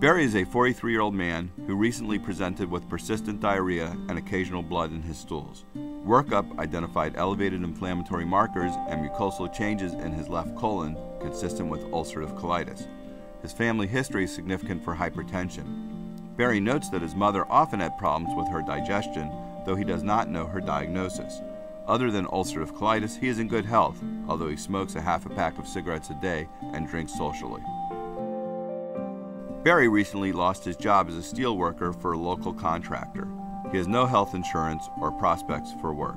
Barry is a 43 year old man who recently presented with persistent diarrhea and occasional blood in his stools. Workup identified elevated inflammatory markers and mucosal changes in his left colon, consistent with ulcerative colitis. His family history is significant for hypertension. Barry notes that his mother often had problems with her digestion, though he does not know her diagnosis. Other than ulcerative colitis, he is in good health, although he smokes a half a pack of cigarettes a day and drinks socially. Barry recently lost his job as a steel worker for a local contractor. He has no health insurance or prospects for work.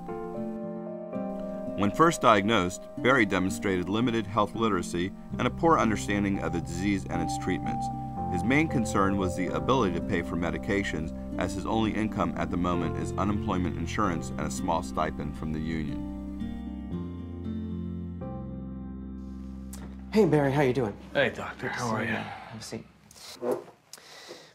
When first diagnosed, Barry demonstrated limited health literacy and a poor understanding of the disease and its treatments. His main concern was the ability to pay for medications, as his only income at the moment is unemployment insurance and a small stipend from the union. Hey Barry, how you doing? Hey doctor, how are you? Have a seat.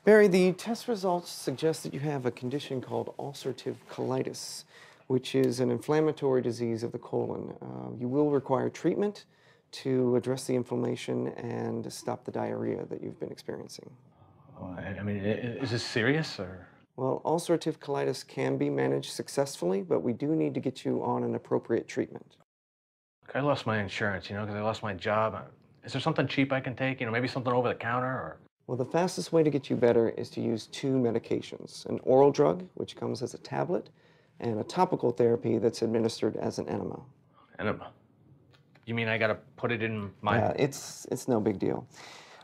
Barry, the test results suggest that you have a condition called ulcerative colitis, which is an inflammatory disease of the colon. Uh, you will require treatment to address the inflammation and stop the diarrhea that you've been experiencing. Oh, I mean, is this serious or? Well, ulcerative colitis can be managed successfully, but we do need to get you on an appropriate treatment. I lost my insurance, you know, because I lost my job. Is there something cheap I can take? You know, maybe something over the counter or? Well, the fastest way to get you better is to use two medications an oral drug, which comes as a tablet, and a topical therapy that's administered as an enema. Enema. You mean I gotta put it in my? Yeah, it's, it's no big deal.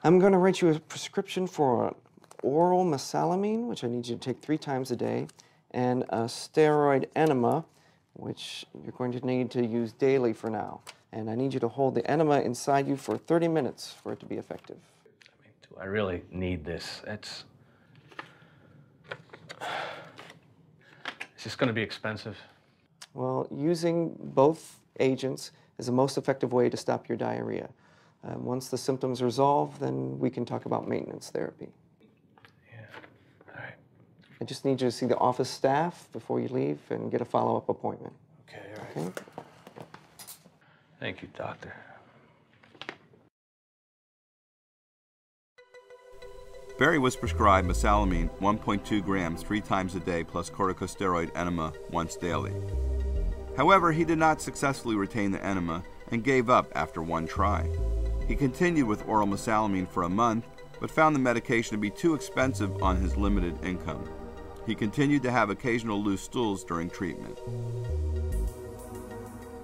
I'm going to write you a prescription for oral mesalamine, which I need you to take three times a day, and a steroid enema, which you're going to need to use daily for now. And I need you to hold the enema inside you for 30 minutes for it to be effective. I mean, do I really need this? It's. it's just gonna be expensive? Well, using both agents is the most effective way to stop your diarrhea. Uh, once the symptoms resolve, then we can talk about maintenance therapy. Yeah. All right. I just need you to see the office staff before you leave and get a follow up appointment. Okay. All right. Okay? Thank you, doctor. Barry was prescribed mesalamine 1.2 grams three times a day plus corticosteroid enema once daily. However, he did not successfully retain the enema and gave up after one try. He continued with oral mesalamine for a month, but found the medication to be too expensive on his limited income. He continued to have occasional loose stools during treatment.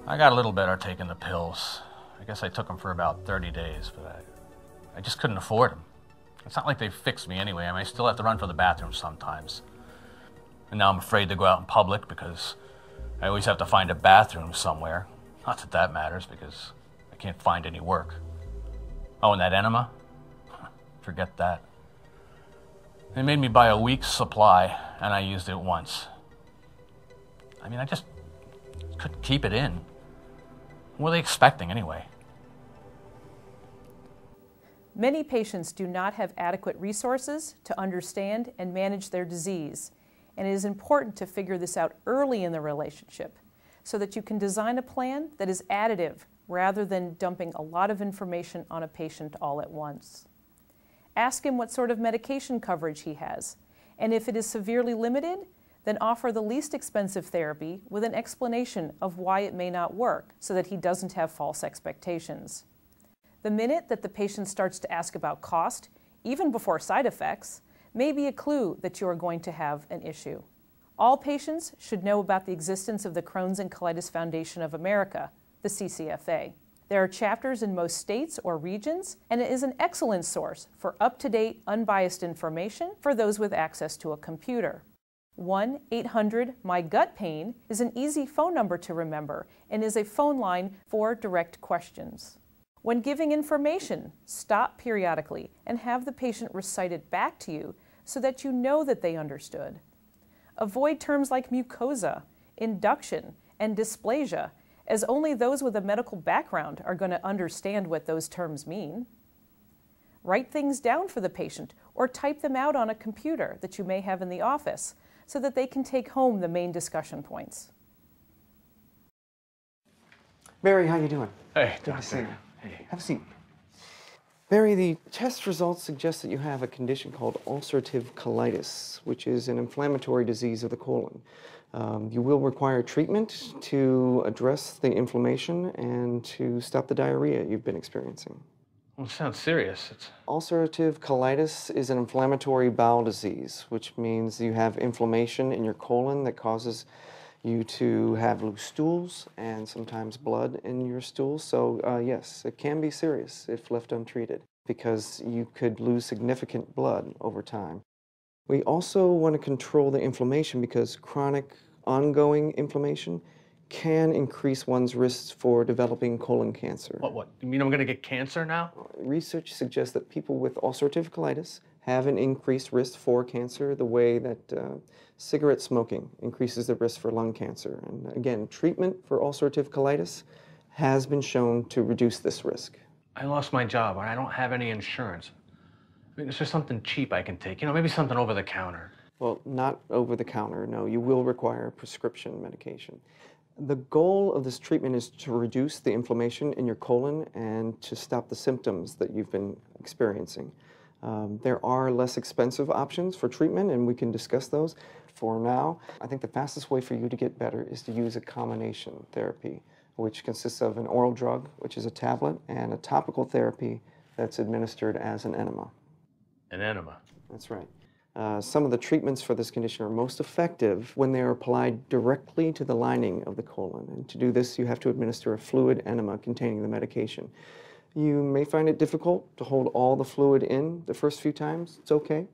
I got a little better taking the pills. I guess I took them for about 30 days, but I, I just couldn't afford them. It's not like they fixed me anyway. I mean, I still have to run for the bathroom sometimes. And now I'm afraid to go out in public because I always have to find a bathroom somewhere. Not that that matters because I can't find any work. Oh, and that enema? Forget that. They made me buy a week's supply, and I used it once. I mean, I just couldn't keep it in. What were they expecting anyway? Many patients do not have adequate resources to understand and manage their disease, and it is important to figure this out early in the relationship so that you can design a plan that is additive rather than dumping a lot of information on a patient all at once. Ask him what sort of medication coverage he has, and if it is severely limited, then offer the least expensive therapy with an explanation of why it may not work so that he doesn't have false expectations. The minute that the patient starts to ask about cost, even before side effects, may be a clue that you are going to have an issue. All patients should know about the existence of the Crohn's and Colitis Foundation of America, the CCFA. There are chapters in most states or regions, and it is an excellent source for up to date, unbiased information for those with access to a computer. 1 800 My Gut Pain is an easy phone number to remember and is a phone line for direct questions. When giving information, stop periodically and have the patient recite it back to you so that you know that they understood. Avoid terms like mucosa, induction, and dysplasia, as only those with a medical background are going to understand what those terms mean. Write things down for the patient or type them out on a computer that you may have in the office so that they can take home the main discussion points. Barry, how you doing? Hey, Good doctor. to see you. Hey. Have a seat. Barry, the test results suggest that you have a condition called ulcerative colitis, which is an inflammatory disease of the colon. Um, you will require treatment to address the inflammation and to stop the diarrhea you've been experiencing. Well, it sounds serious. It's Ulcerative colitis is an inflammatory bowel disease, which means you have inflammation in your colon that causes you to have loose stools and sometimes blood in your stools. So, uh, yes, it can be serious if left untreated because you could lose significant blood over time. We also want to control the inflammation because chronic, ongoing inflammation can increase one's risks for developing colon cancer. what? What? You mean I'm gonna get cancer now? Research suggests that people with ulcerative colitis have an increased risk for cancer the way that uh, cigarette smoking increases the risk for lung cancer. And again, treatment for ulcerative colitis has been shown to reduce this risk. I lost my job and I don't have any insurance. I mean, is there something cheap I can take? You know, maybe something over the counter. Well, not over the counter, no. You will require prescription medication. The goal of this treatment is to reduce the inflammation in your colon and to stop the symptoms that you've been experiencing. Um, there are less expensive options for treatment, and we can discuss those. For now, I think the fastest way for you to get better is to use a combination therapy, which consists of an oral drug, which is a tablet, and a topical therapy that's administered as an enema. An enema. That's right. Uh, some of the treatments for this condition are most effective when they are applied directly to the lining of the colon. And to do this, you have to administer a fluid enema containing the medication. You may find it difficult to hold all the fluid in the first few times. It's okay.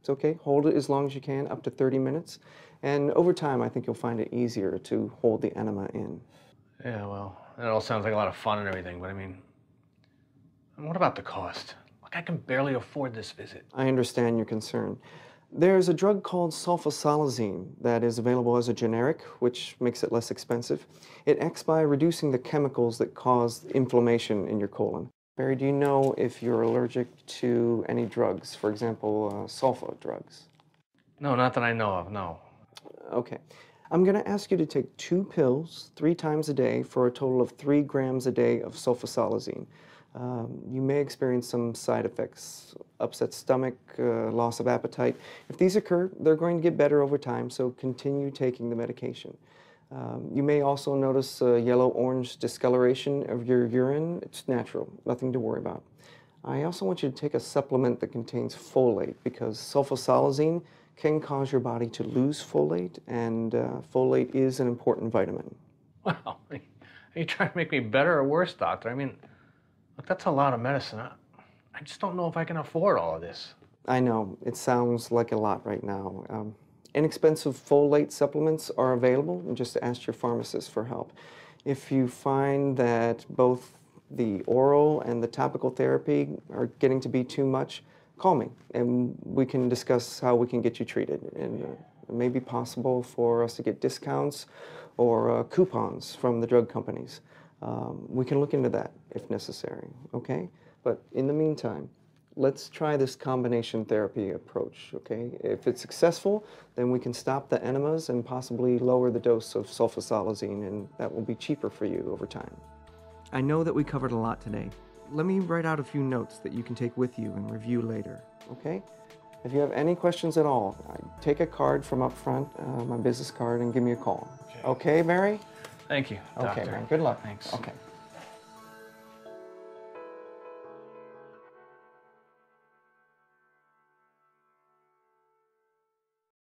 It's okay. Hold it as long as you can, up to 30 minutes. And over time, I think you'll find it easier to hold the enema in. Yeah, well, that all sounds like a lot of fun and everything, but I mean, what about the cost? Like, I can barely afford this visit. I understand your concern. There's a drug called sulfasalazine that is available as a generic, which makes it less expensive. It acts by reducing the chemicals that cause inflammation in your colon. Barry, do you know if you're allergic to any drugs, for example, uh, sulfa drugs? No, not that I know of, no. Okay. I'm going to ask you to take two pills three times a day for a total of three grams a day of sulfasalazine. Um, you may experience some side effects, upset stomach, uh, loss of appetite. If these occur, they're going to get better over time, so continue taking the medication. Um, you may also notice uh, yellow-orange discoloration of your urine. It's natural, nothing to worry about. I also want you to take a supplement that contains folate because sulfasalazine can cause your body to lose folate, and uh, folate is an important vitamin. Wow. Are you trying to make me better or worse, doctor? I mean, that's a lot of medicine. I, I just don't know if I can afford all of this. I know, it sounds like a lot right now. Um, inexpensive folate supplements are available, just ask your pharmacist for help. If you find that both the oral and the topical therapy are getting to be too much, call me and we can discuss how we can get you treated. And uh, it may be possible for us to get discounts or uh, coupons from the drug companies. Um, we can look into that if necessary, okay? But in the meantime, let's try this combination therapy approach, okay? If it's successful, then we can stop the enemas and possibly lower the dose of sulfasalazine, and that will be cheaper for you over time. I know that we covered a lot today. Let me write out a few notes that you can take with you and review later, okay? If you have any questions at all, uh, take a card from up front, uh, my business card, and give me a call. Okay, Barry? Thank you, doctor. Okay, man. Good luck. Thanks. Okay.